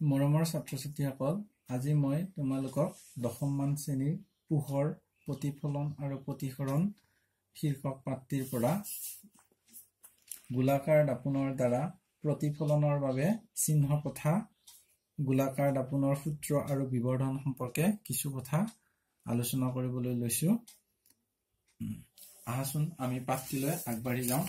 মৰমৰ ছাত্ৰ ছাত্ৰীসকল আজি মই তোমালোকক দশমমান শ্ৰেণীৰ পোহৰ প্ৰতিফলন আৰু প্ৰতিসৰণ শীৰ্ষক পাঠটিৰ পৰা গোলাকাৰ দাপোনৰ দ্বাৰা প্ৰতিফলনৰ বাবে চিহ্ন কথা গোলাকাৰ দাপোনৰ সূত্ৰ আৰু বিৱৰ্ধন সম্পৰ্কে কিছু কথা আলোচনা কৰিবলৈ লৈছো। আহাচোন আমি পাঠটিলৈ আগবাঢ়ি যাওঁ।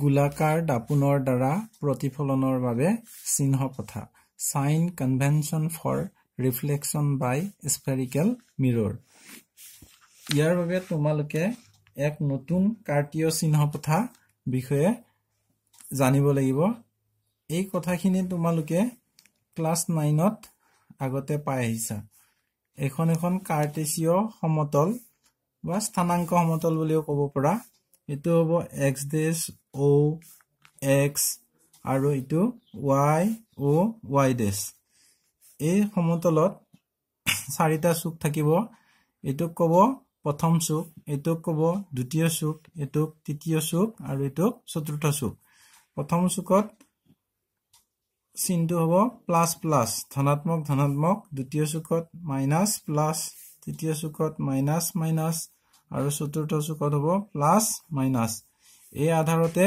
গোলাকাৰ দাপোনৰ দ্বাৰা প্ৰতিফলনৰ বাবে চিহ্ন কথা sign convention for reflection by spherical mirror ইয়াৰ বাবে তোমালোকে এক নতুন কাৰ্টীয় চিহ্ন কথা বিষয়ে জানিব লাগিব। এই কথাখিনি তোমালোকে ক্লাছ নাইনত আগতে পাই আহিছা। এখন এখন কাৰ্টেচিয় সমতল বা স্থানাংক সমতল বুলিও ক'ব পৰা। এইটো হ'ব এক্স ডেছ অ' এক্স আৰু এইটো ৱাই অ' ৱাই ডেছ এই সমতলত চাৰিটা চুক থাকিব। এইটোক ক'ব প্ৰথম চুক এইটোক ক'ব দ্বিতীয় চুক এইটোক তৃতীয় চুক আৰু এইটোক চতুৰ্থ চুক। প্ৰথম চুকত চিনটো হ'ব প্লাছ প্লাছ ধনাত্মক ধনাত্মক। দ্বিতীয় চুকত মাইনাছ প্লাছ তৃতীয় চুকত মাইনাছ মাইনাছ আৰু চতুৰ্থ চুকত হ'ব প্লাছ মাইনাছ। এই আধাৰতে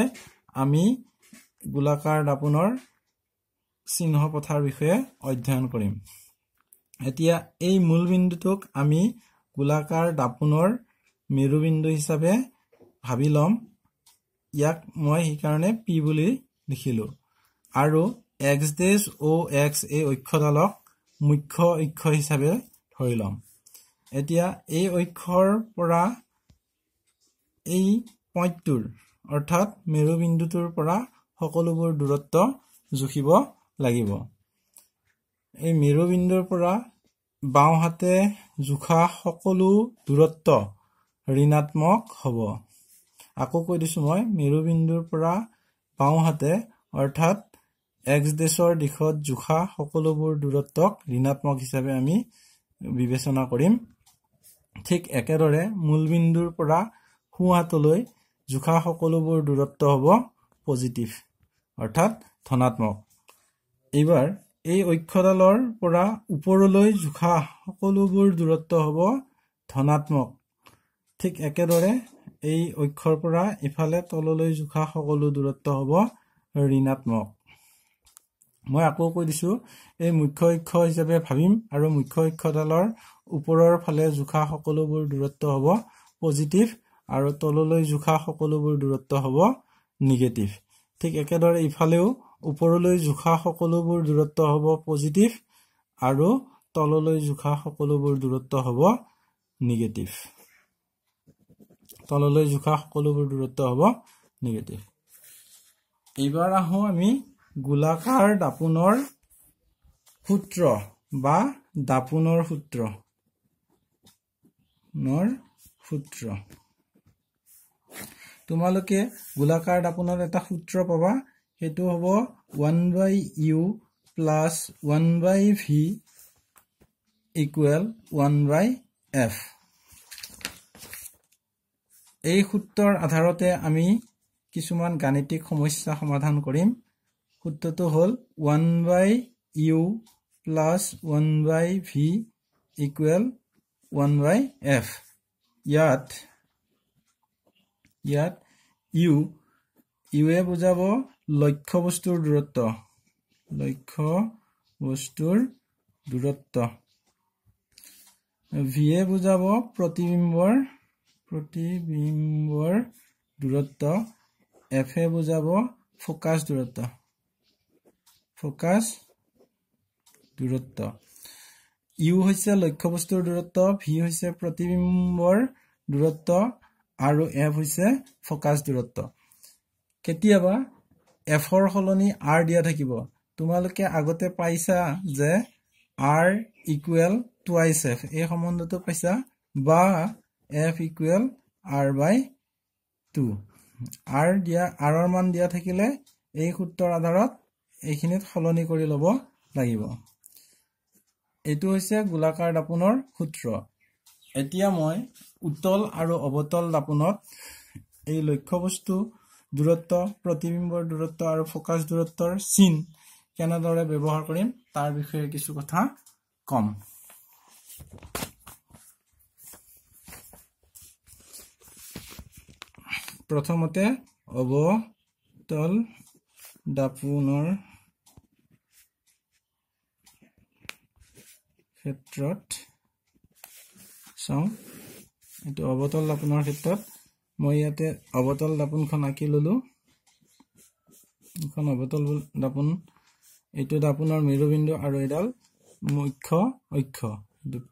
আমি গোলাকাৰ দাপোনৰ চিহ্ন পথাৰ বিষয়ে অধ্যয়ন কৰিম। এতিয়া এই মূল বিন্দুটোক আমি গোলাকাৰ দাপোনৰ মেৰুবিন্দু হিচাপে ভাবি ল'ম। ইয়াক মই সেইকাৰণে পি বুলি লিখিলোঁ। আৰু এক্স ডেজ অ' এক্স এই অক্ষডালক মুখ্য অক্ষ হিচাপে ধৰি ল'ম। এতিয়া এই অক্ষৰ পৰা এই পইণ্টটোৰ অৰ্থাৎ মেৰুবিন্দুটোৰ পৰা সকলোবোৰ দূৰত্ব জুখিব লাগিব। এই মেৰুবিন্দুৰ পৰা বাওঁহাতে জোখা সকলো দূৰত্ব ঋণাত্মক হ'ব। আকৌ কৈ দিছোঁ মই মেৰুবিন্দুৰ পৰা বাওঁহাতে অৰ্থাৎ এক্স ডেছৰ দিশত জোখা সকলোবোৰ দূৰত্বক ঋণাত্মক হিচাপে আমি বিবেচনা কৰিম। ঠিক একেদৰে মূলবিন্দুৰ পৰা সোঁহাতলৈ জোখা সকলোবোৰ দূৰত্ব হ'ব পজিটিভ অৰ্থাৎ ধনাত্মক। এইবাৰ এই অক্ষডালৰ পৰা ওপৰলৈ জোখা সকলোবোৰ দূৰত্ব হ'ব ধনাত্মক। ঠিক একেদৰে এই অক্ষৰ পৰা ইফালে তললৈ জোখা সকলো দূৰত্ব হ'ব ঋণাত্মক। মই আকৌ কৈ দিছোঁ এই মুখ্য অক্ষ হিচাপে ভাবিম আৰু মুখ্য অক্ষডালৰ ওপৰৰ ফালে জোখা সকলোবোৰ দূৰত্ব হ'ব পজিটিভ আৰু তললৈ জোখা সকলোবোৰ দূৰত্ব হ'ব নিগেটিভ ঠিক একেদৰে ইফালেও ওপৰলৈ জোখা সকলোবোৰ দূৰত্ব হ'ব পজিটিভ আৰু তললৈ জোখা সকলোবোৰ দূৰত্ব হ'ব নিগেটিভ তললৈ জোখা সকলোবোৰ দূৰত্ব হ'ব নিগেটিভ এইবাৰ আহোঁ আমি গোলাকাৰ দাপোনৰ সূত্ৰ বা দাপোনৰ সূত্ৰ সূত্ৰ। তোমালোকে গোলাকাৰ দাপোনত এটা সূত্ৰ পাবা। সেইটো হ'ব one by u plus one by v equal one by f এই সূত্ৰৰ আধাৰতে আমি কিছুমান গাণিতিক সমস্যা সমাধান কৰিম। সূত্ৰটো হ'ল one by u plus one by v equal one by f ইয়াত ইয়াত ইউ ইউৱে বুজাব লক্ষ্য বস্তুৰ দূৰত্ব। লক্ষ্য বস্তুৰ দূৰত্ব। ভিয়ে বুজাব প্ৰতিবিম্বৰ প্ৰতিবিম্বৰ দূৰত্ব। এফে বুজাব ফকাছ দূৰত্ব। ফকাছ দূৰত্ব। ইউ হৈছে লক্ষ্য বস্তুৰ দূৰত্ব ভি হৈছে প্ৰতিবিম্বৰ দূৰত্ব। আৰু এফ হৈছে ফকাছ দূৰত্ব। কেতিয়াবা এফৰ সলনি আৰ দিয়া থাকিব। তোমালোকে আগতে পাইছা যে আৰ ইকুৱেল টুৱাইচ এফ এই সম্বন্ধটো পাইছা? বা f equal r by two r দিয়া আৰৰ মান দিয়া থাকিলে এই সূত্ৰৰ আধাৰত এইখিনিত সলনি কৰি ল'ব লাগিব। এইটো হৈছে গোলাকাৰ দাপোনৰ সূত্ৰ। এতিয়া মই উতল আৰু অৱতল দাপোনত এই লক্ষ্যবস্তু দূৰত্ব প্ৰতিবিম্বৰ দূৰত্ব আৰু ফকাছ দূৰত্বৰ চিন কেনেদৰে ব্যৱহাৰ কৰিম তাৰ বিষয়ে কিছু কথা কম। প্ৰথমতে অৱতল দাপোনৰ ক্ষেত্ৰত চাওঁ। এইটো অৱতল দাপোনৰ ক্ষেত্ৰত মই ইয়াতে অৱতল দাপোনখন আঁকি ললোঁ। এইখন অৱতল দাপোন। এইটো দাপোনৰ মেৰুবিন্দু আৰু এডাল মুখ্য অক্ষ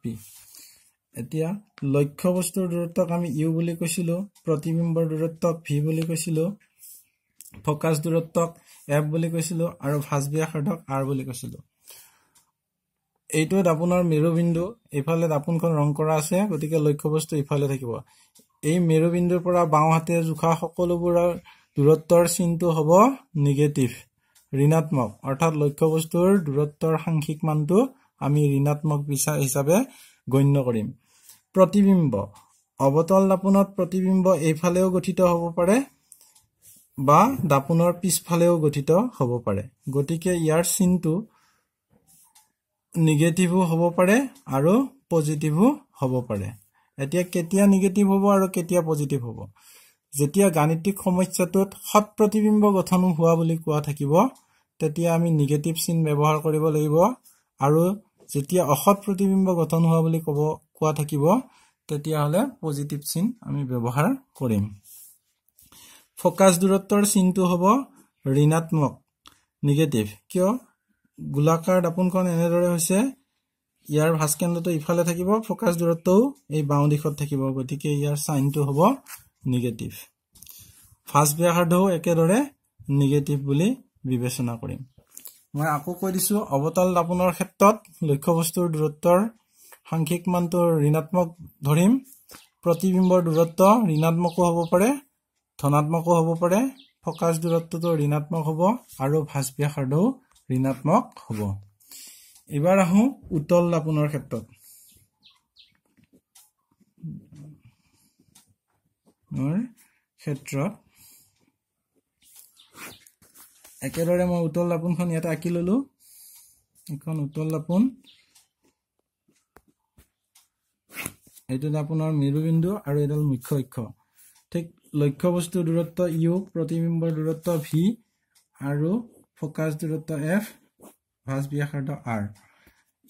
পি এতিয়া লক্ষ্য বস্তুৰ দূৰত্বক আমি ইউ বুলি কৈছিলোঁ প্ৰতিবিম্বৰ দূৰত্বক ভি বুলি কৈছিলোঁ ফকাছ দূৰত্বক এফ বুলি কৈছিলোঁ আৰু ভাজ ব্যাসাৰ্ধক আৰ বুলি কৈছিলোঁ। এইটো দাপোনৰ মেৰুবিন্দু এইফালে দাপোনখন ৰং কৰা আছে গতিকে লক্ষ্য বস্তু ইফালে থাকিব। এই মেৰুবিন্দুৰ পৰা বাওঁ হাতে জোখা সকলোবোৰৰ দূৰত্বৰ চিনটো হ'ব নিগেটিভ ঋণাত্মক। অৰ্থাৎ লক্ষ্য বস্তুৰ দূৰত্বৰ সাংসিক মানটো আমি ঋণাত্মক বিচা হিচাপে গণ্য কৰিম। প্ৰতিবিম্ব অৱতল দাপোনত প্ৰতিবিম্ব এইফালেও গঠিত হ'ব পাৰে বা দাপোনৰ পিছফালেও গঠিত হ'ব পাৰে। গতিকে ইয়াৰ চিনটো নিগেটিভো হ'ব পাৰে আৰু পজিটিভো হ'ব পাৰে। এতিয়া কেতিয়া নিগেটিভ হ'ব আৰু কেতিয়া পজিটিভ হ'ব? যেতিয়া গাণিতিক সমস্যাটোত সৎ প্ৰতিবিম্ব গঠন হোৱা বুলি কোৱা থাকিব তেতিয়া আমি নিগেটিভ চিন ব্যৱহাৰ কৰিব লাগিব আৰু যেতিয়া অসৎ প্ৰতিবিম্ব গঠন হোৱা বুলি ক'ব কোৱা থাকিব তেতিয়াহ'লে পজিটিভ চিন আমি ব্যৱহাৰ কৰিম। ফকাছ দূৰত্বৰ চিনটো হ'ব ঋণাত্মক নিগেটিভ। কিয়? গোলাকাৰ দাপোনখন এনেদৰে হৈছে ইয়াৰ ভাস্কেন্দ্ৰটো ইফালে থাকিব ফকাছ দূৰত্বও এই বাওঁ দিশত থাকিব গতিকে ইয়াৰ চাইনটো হ'ব নিগেটিভ। ফাৰ্ষ্ট ব্যাসাৰ্ধও একেদৰে নিগেটিভ বুলি বিবেচনা কৰিম। মই আকৌ কৈ দিছোঁ অৱতাল দাপোনৰ ক্ষেত্ৰত লক্ষ্যবস্তুৰ দূৰত্বৰ সাংখ্যিক মানটো ঋণাত্মক ধৰিম প্ৰতিবিম্বৰ দূৰত্ব ঋণাত্মকো হ'ব পাৰে ধনাত্মকো হ'ব পাৰে ফকাছ দূৰত্বটো ঋণাত্মক হ'ব আৰু ভাজ ব্যাসাৰ্ধও ঋণাত্মক হ'ব। এইবাৰ আহোঁ উতল দাপোনৰ ক্ষেত্ৰত। ক্ষেত্ৰত একেদৰে মই উতল দাপোনখন ইয়াতে আঁকি ললো। এইখন উতল দাপোন। এইটো আপোনাৰ মেৰুবিন্দু আৰু এডাল মুখ্য অক্ষ। ঠিক লক্ষ্য বস্তুৰ দূৰত্ব ইউ প্ৰতিবিম্বৰ দূৰত্ব ভি আৰু ফকাছ দূৰত্ব এফ ভাজ ব্যাসাৰ্ধ আৰ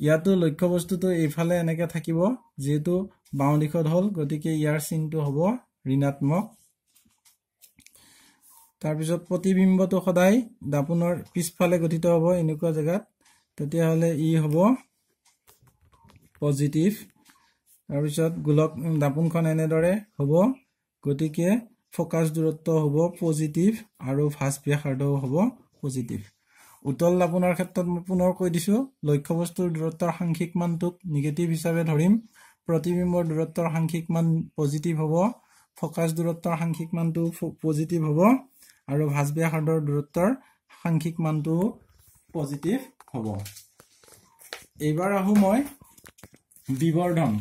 ইয়াতো লক্ষ্য বস্তুটো এইফালে এনেকে থাকিব যিহেতু বাওঁ দিশত হ'ল গতিকে ইয়াৰ চিনটো হ'ব ঋণাত্মক। তাৰপিছত প্ৰতিবিম্বটো সদায় দাপোনৰ পিছফালে গঠিত হ'ব এনেকুৱা জেগাত তেতিয়াহ'লে ই হ'ব পজিটিভ। তাৰপিছত গোলক দাপোনখন এনেদৰে হ'ব গতিকে ফকাছ দূৰত্ব হ'ব পজিটিভ আৰু ভাজ ব্যাসাৰ্ধও হ'ব। পজিটিভ উতল দাপোনৰ ক্ষেত্ৰত মই পুনৰ কৈ দিছোঁ লক্ষ্যবস্তুৰ দূৰত্বৰ সাংখ্যিক মানটোক নিগেটিভ হিচাপে ধৰিম। প্ৰতিবিম্বৰ দূৰত্বৰ সাংখ্যিক মান পজিটিভ হ'ব ফকাছ দূৰত্বৰ সাংখ্যিক মানটো পজিটিভ হ'ব আৰু ভাজ ব্যাসাৰ্ধৰ দূৰত্বৰ সাংখ্যিক মানটোও পজিটিভ হ'ব। এইবাৰ আহোঁ মই বিবৰ্ধন।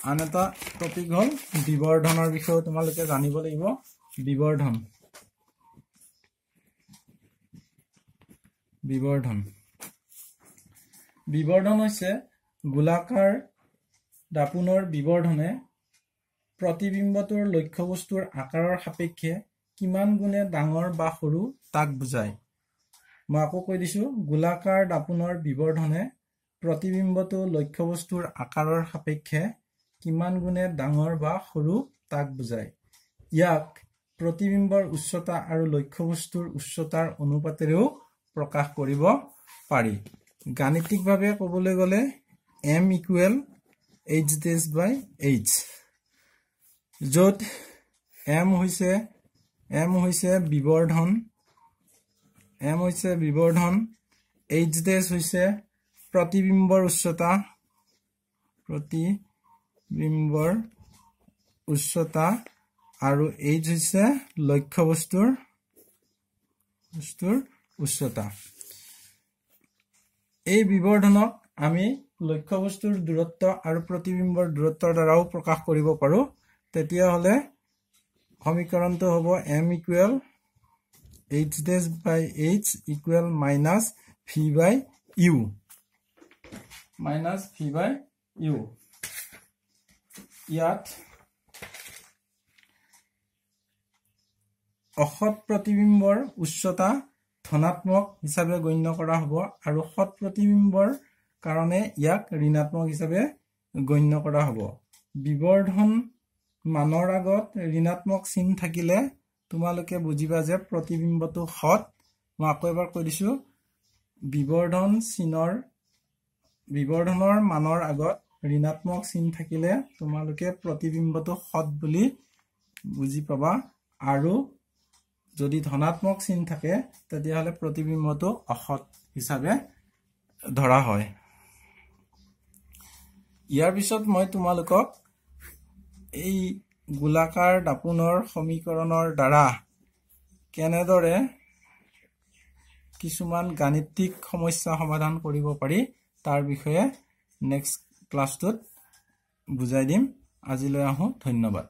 আন এটা টপিক হ'ল বিবৰ্ধনৰ বিষয়ে তোমালোকে জানিব লাগিব। বিবৰ্ধন। বিবৰ্ধন। বিবৰ্ধন হৈছে গোলাকাৰ দাপোনৰ বিবৰ্ধনে প্ৰতিবিম্বটোৰ লক্ষ্যবস্তুৰ আকাৰৰ সাপেক্ষে কিমান গুণে ডাঙৰ বা সৰু তাক বুজায়। মই আকৌ কৈ দিছোঁ গোলাকাৰ দাপোনৰ বিবৰ্ধনে প্ৰতিবিম্বটো লক্ষ্যবস্তুৰ আকাৰৰ সাপেক্ষে কিমান গুণে ডাঙৰ বা সৰু তাক বুজায়। ইয়াক প্ৰতিবিম্বৰ উচ্চতা আৰু লক্ষ্যবস্তুৰ উচ্চতাৰ অনুপাতেৰেও প্ৰকাশ কৰিব পাৰি। গাণিতিকভাৱে ক'বলৈ গ'লে m equal h dash by h য'ত এম হৈছে এম হৈছে বিবৰ্ধন এম হৈছে বিবৰ্ধন এইচ ডেছ হৈছে প্ৰতিবিম্বৰ উচ্চতা প্ৰতিবিম্বৰ উচ্চতা আৰু এইচ হৈছে লক্ষ্য বস্তুৰ বস্তুৰ উচ্চতা। এই বিবৰ্ধনক আমি লক্ষ্যবস্তুৰ দূৰত্ব আৰু প্ৰতিবিম্বৰ দূৰত্বৰ দ্বাৰাও প্ৰকাশ কৰিব পাৰোঁ। তেতিয়াহ'লে সমীকৰণটো হ'ব m equal h dash by h equal minus v by u minus v by u ইয়াত অসৎ প্ৰতিবিম্বৰ উচ্চতা ধনাত্মক হিচাপে গণ্য কৰা হ'ব আৰু সৎ প্ৰতিবিম্বৰ কাৰণে ইয়াক ঋণাত্মক হিচাপে গণ্য কৰা হ'ব। বিবৰ্ধন মানৰ আগত ঋণাত্মক চিন থাকিলে তোমালোকে বুজিবা যে প্ৰতিবিম্বটো সৎ। মই আকৌ এবাৰ কৈ দিছোঁ বিবৰ্ধন চিনৰ বিবৰ্ধনৰ মানৰ আগত ঋণাত্মক চিন থাকিলে তোমালোকে প্ৰতিবিম্বটো সৎ বুলি বুজি পাবা আৰু যদি ধনাত্মক চিন থাকে তেতিয়াহ'লে প্ৰতিবিম্বটো অসৎ হিচাপে ধৰা হয়। ইয়াৰ পিছত মই তোমালোকক এই গোলাকাৰ দাপোনৰ সমীকৰণৰ দ্বাৰা কেনেদৰে কিছুমান গাণিতিক সমস্যা সমাধান কৰিব পাৰি তাৰ বিষয়ে নেক্সট ক্লাছটোত বুজাই দিম। আজিলৈ আহোঁ ধন্যবাদ।